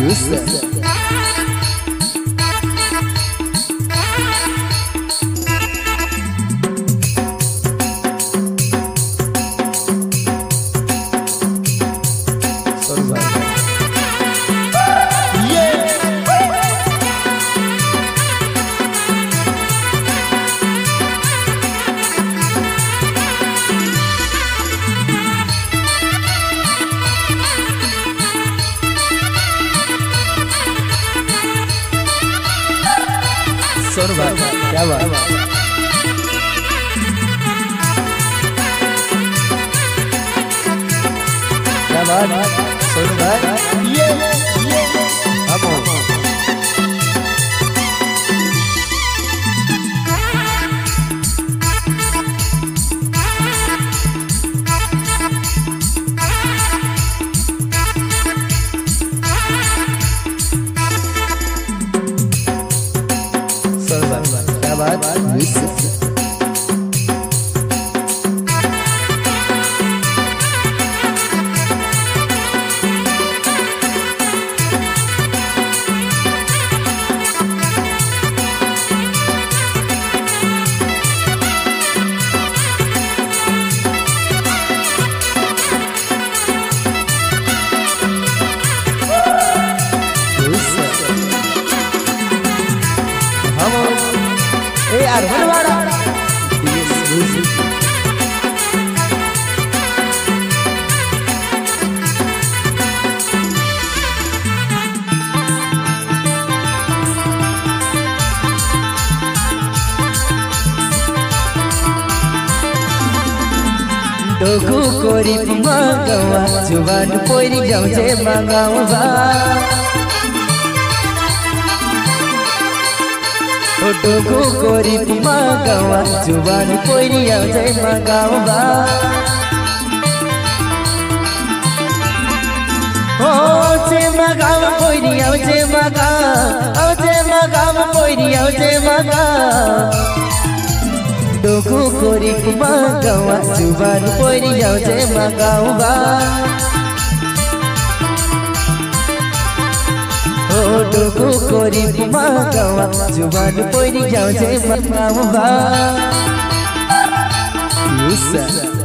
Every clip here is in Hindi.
十四 सोनू भाई क्या बात। क्या बात। सोनू भाई ये डोगु कोरी मागावा ज़ुबान पोरी जाउँछे मागावा डोगु कोरी मागावा ज़ुबान पोरी जाउँछे मागावा हो चे मागावा पोरी आउँछे मागा आउँछे मागावा पोरी आउँछे मागा। डोगु कोरी मागावा ज़ुबान पोरी जाउँछे मागावा ओ डोगु कोरी मागावा ज़ुबान पोरी जाउँछे मागावा Yusa. Amor,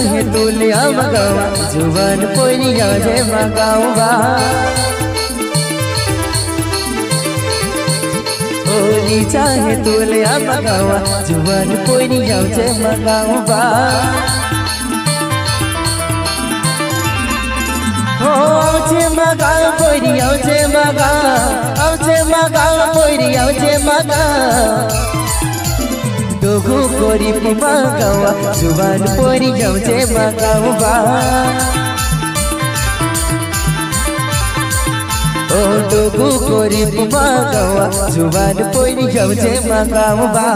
चाहे तुलिया मगावा, ज़ुबान पोरी जाजे मगावा होली चाहे तुलिया मगावा, ज़ुबान पोरी जाजे मगावा हो आउँछे मगा पोरी आउँछे मगा आउँछे मगा पोरी आउँछे मगा। डोगु कोरी मागावा ज़ुबान पोरी जाउँछे मागावा ओ डोगु कोरी मागावा ज़ुबान पोरी जाउँछे मागावा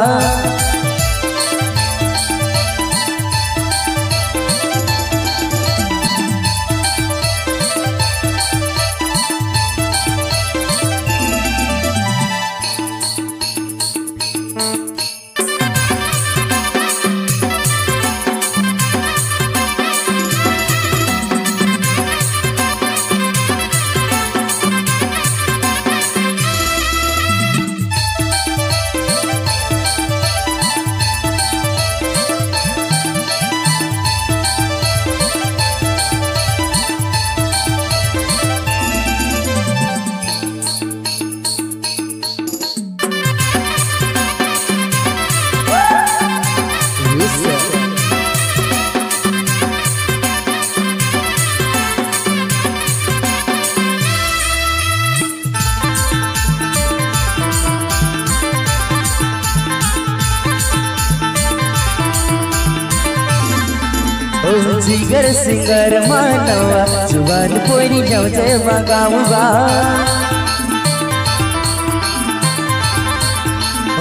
जिगर सिंगर मानवा, ज़ुबान पोरी जाऊचे मगाऊगा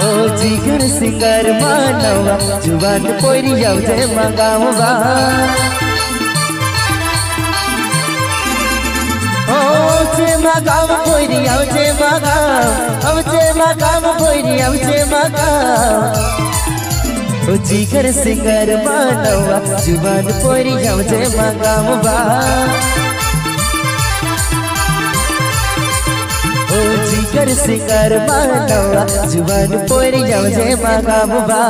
ओ जिगर सिंगर मानवा, ज़ुबान पोरी जाऊचे मगाऊगा मगाम पोरी आवचे मगाम आवचे मगाम पोरी आवचे मगाम। ओ जिगर सिंगर मानवा ज़ुबान पोरी हमजे मंगाम बा ओ जिगर सिंगर मानवा ज़ुबान पोरी बा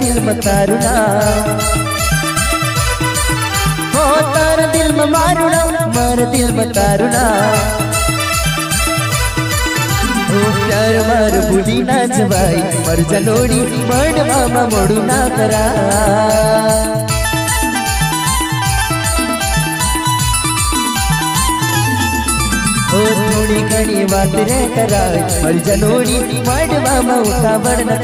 दिल में हो तार दिल में मार दिल में मार बुढ़ी नाच भाई मर जलोड़ी मर्ड मामा मोड़ू ना करा। ओ थोड़ी घनी बात रे करा मर जलोड़ी मर्ड मामा उतावड़ न